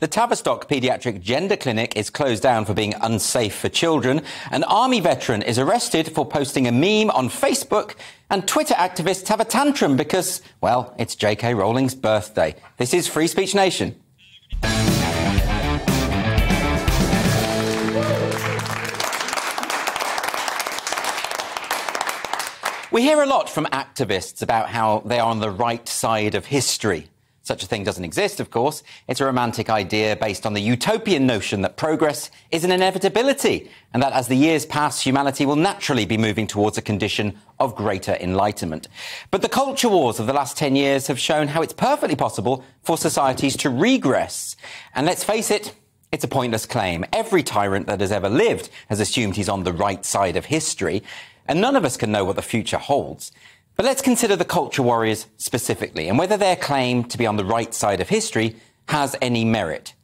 The Tavistock Paediatric Gender Clinic is closed down for being unsafe for children. An army veteran is arrested for posting a meme on Facebook. And Twitter activists have a tantrum because, well, it's J.K. Rowling's birthday. This is Free Speech Nation. We hear a lot from activists about how they are on the right side of history. Such a thing doesn't exist, of course. It's a romantic idea based on the utopian notion that progress is an inevitability and that as the years pass, humanity will naturally be moving towards a condition of greater enlightenment. But the culture wars of the last 10 years have shown how it's perfectly possible for societies to regress. And let's face it, it's a pointless claim. Every tyrant that has ever lived has assumed he's on the right side of history, and none of us can know what the future holds. But let's consider the culture warriors specifically and whether their claim to be on the right side of history has any merit.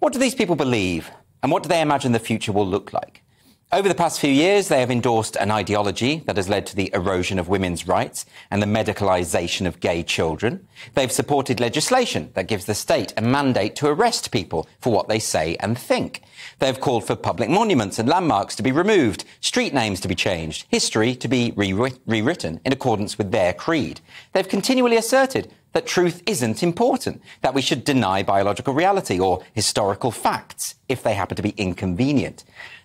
What do these people believe and what do they imagine the future will look like? Over the past few years, they have endorsed an ideology that has led to the erosion of women's rights and the medicalisation of gay children. They've supported legislation that gives the state a mandate to arrest people for what they say and think. They've called for public monuments and landmarks to be removed, street names to be changed, history to be rewritten in accordance with their creed. They've continually asserted that truth isn't important, that we should deny biological reality or historical facts if they happen to be inconvenient.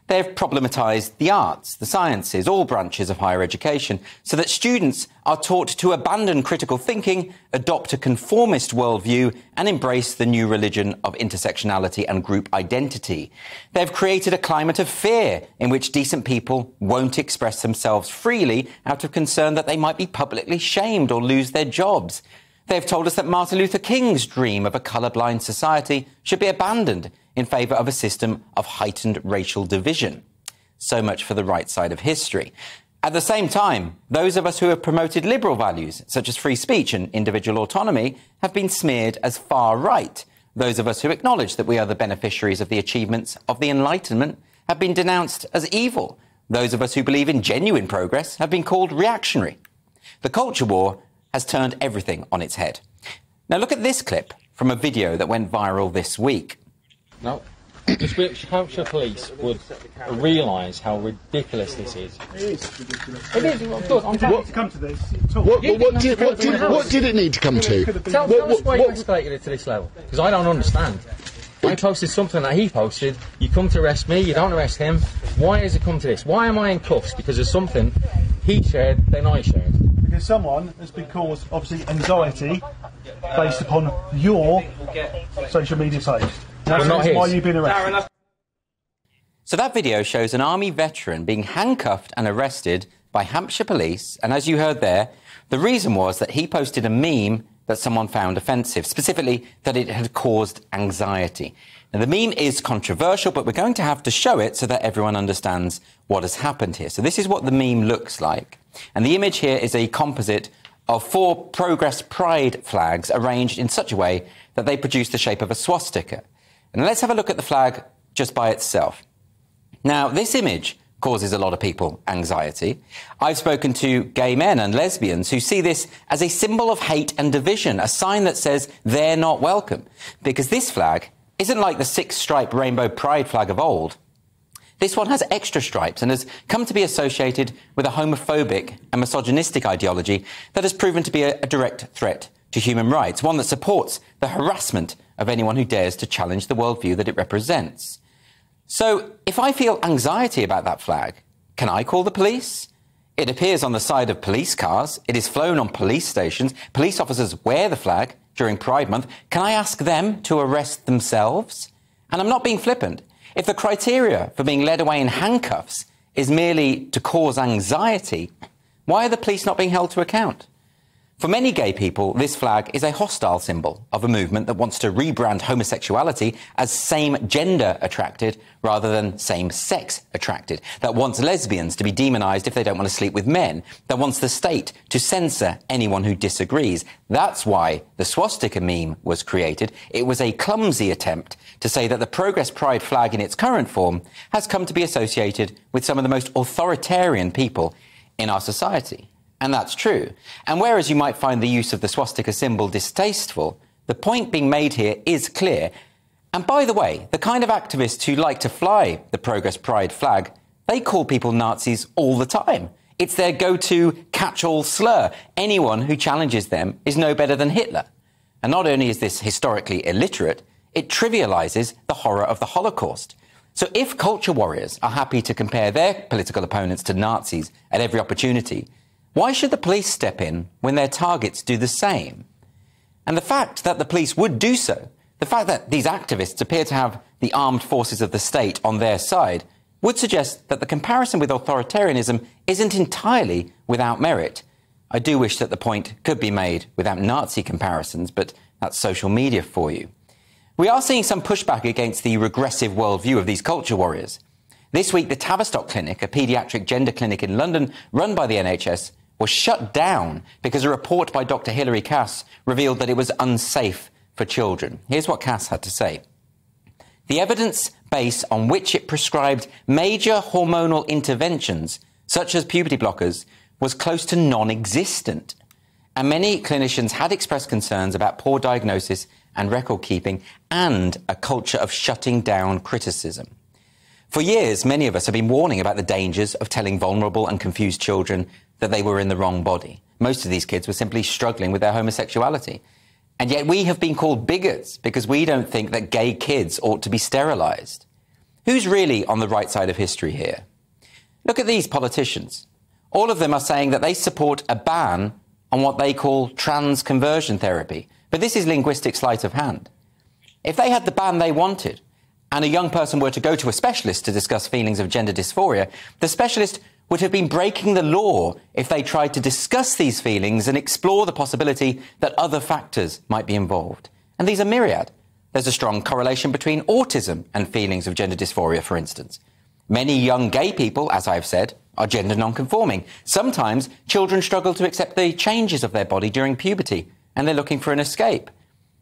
They have problematized the arts, the sciences, all branches of higher education, so that students are taught to abandon critical thinking, adopt a conformist worldview, and embrace the new religion of intersectionality and group identity. They've created a climate of fear in which decent people won't express themselves freely out of concern that they might be publicly shamed or lose their jobs. They've told us that Martin Luther King's dream of a colorblind society should be abandoned in favour of a system of heightened racial division. So much for the right side of history. At the same time, those of us who have promoted liberal values, such as free speech and individual autonomy, have been smeared as far right. Those of us who acknowledge that we are the beneficiaries of the achievements of the Enlightenment have been denounced as evil. Those of us who believe in genuine progress have been called reactionary. The culture war has turned everything on its head. Now look at this clip from a video that went viral this week. No. I wish Hampshire Police would realise how ridiculous this is. It is ridiculous. It is, of course. I'm trying to come to this. What, what, what, did, what, did, what did it need to come to? Tell, tell us why you escalated it to this level, because I don't understand. I posted something that he posted. You come to arrest me, you don't arrest him. Why has it come to this? Why am I in cuffs? Because of something he shared, then I shared. Because someone has been caused, obviously, anxiety based upon your social media post. That's not why you've been arrested. So that video shows an army veteran being handcuffed and arrested by Hampshire police. And as you heard there, the reason was that he posted a meme that someone found offensive, specifically that it had caused anxiety. Now, the meme is controversial, but we're going to have to show it so that everyone understands what has happened here. So this is what the meme looks like. And the image here is a composite of four Progress Pride flags arranged in such a way that they produce the shape of a swastika. And let's have a look at the flag just by itself. Now, this image causes a lot of people anxiety. I've spoken to gay men and lesbians who see this as a symbol of hate and division, a sign that says they're not welcome. Because this flag isn't like the six stripe rainbow pride flag of old. This one has extra stripes and has come to be associated with a homophobic and misogynistic ideology that has proven to be a, a direct threat to human rights, one that supports the harassment of anyone who dares to challenge the worldview that it represents. So, if I feel anxiety about that flag, can I call the police? It appears on the side of police cars. It is flown on police stations. Police officers wear the flag during Pride Month. Can I ask them to arrest themselves? And I'm not being flippant. If the criteria for being led away in handcuffs is merely to cause anxiety, why are the police not being held to account? For many gay people, this flag is a hostile symbol of a movement that wants to rebrand homosexuality as same gender attracted rather than same sex attracted, that wants lesbians to be demonized if they don't want to sleep with men, that wants the state to censor anyone who disagrees. That's why the swastika meme was created. It was a clumsy attempt to say that the Progress Pride flag in its current form has come to be associated with some of the most authoritarian people in our society. And that's true. And whereas you might find the use of the swastika symbol distasteful, the point being made here is clear. And by the way, the kind of activists who like to fly the Progress Pride flag, they call people Nazis all the time. It's their go to catch all slur. Anyone who challenges them is no better than Hitler. And not only is this historically illiterate, it trivializes the horror of the Holocaust. So if culture warriors are happy to compare their political opponents to Nazis at every opportunity, why should the police step in when their targets do the same? And the fact that the police would do so, the fact that these activists appear to have the armed forces of the state on their side, would suggest that the comparison with authoritarianism isn't entirely without merit. I do wish that the point could be made without Nazi comparisons, but that's social media for you. We are seeing some pushback against the regressive worldview of these culture warriors. This week, the Tavistock Clinic, a paediatric gender clinic in London run by the NHS, was shut down because a report by Dr. Hilary Cass revealed that it was unsafe for children. Here's what Cass had to say. The evidence base on which it prescribed major hormonal interventions, such as puberty blockers, was close to non existent. And many clinicians had expressed concerns about poor diagnosis and record keeping and a culture of shutting down criticism. For years, many of us have been warning about the dangers of telling vulnerable and confused children that they were in the wrong body. Most of these kids were simply struggling with their homosexuality. And yet we have been called bigots because we don't think that gay kids ought to be sterilized. Who's really on the right side of history here? Look at these politicians. All of them are saying that they support a ban on what they call trans conversion therapy, but this is linguistic sleight of hand. If they had the ban they wanted, and a young person were to go to a specialist to discuss feelings of gender dysphoria, the specialist would have been breaking the law if they tried to discuss these feelings and explore the possibility that other factors might be involved. And these are myriad. There's a strong correlation between autism and feelings of gender dysphoria, for instance. Many young gay people, as I've said, are gender non-conforming. Sometimes children struggle to accept the changes of their body during puberty, and they're looking for an escape.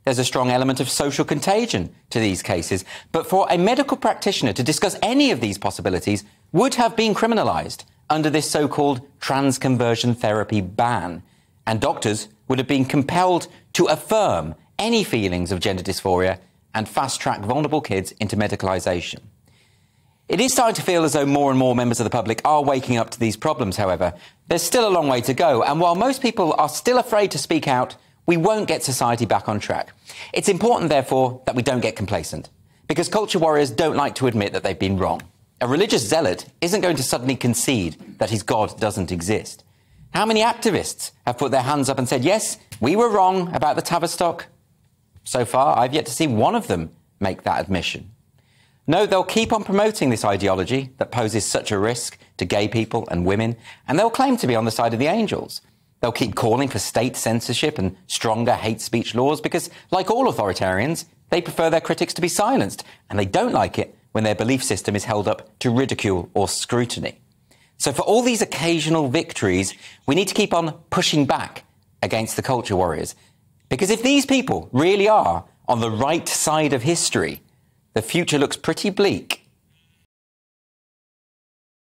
There's a strong element of social contagion to these cases, but for a medical practitioner to discuss any of these possibilities would have been criminalised under this so-called trans-conversion therapy ban, and doctors would have been compelled to affirm any feelings of gender dysphoria and fast-track vulnerable kids into medicalisation. It is starting to feel as though more and more members of the public are waking up to these problems, however. There's still a long way to go, and while most people are still afraid to speak out, we won't get society back on track. It's important, therefore, that we don't get complacent, because culture warriors don't like to admit that they've been wrong. A religious zealot isn't going to suddenly concede that his God doesn't exist. How many activists have put their hands up and said, yes, we were wrong about the Tavistock? So far, I've yet to see one of them make that admission. No, they'll keep on promoting this ideology that poses such a risk to gay people and women, and they'll claim to be on the side of the angels. They'll keep calling for state censorship and stronger hate speech laws because, like all authoritarians, they prefer their critics to be silenced, and they don't like it when their belief system is held up to ridicule or scrutiny. So, for all these occasional victories, we need to keep on pushing back against the culture warriors. Because if these people really are on the right side of history, the future looks pretty bleak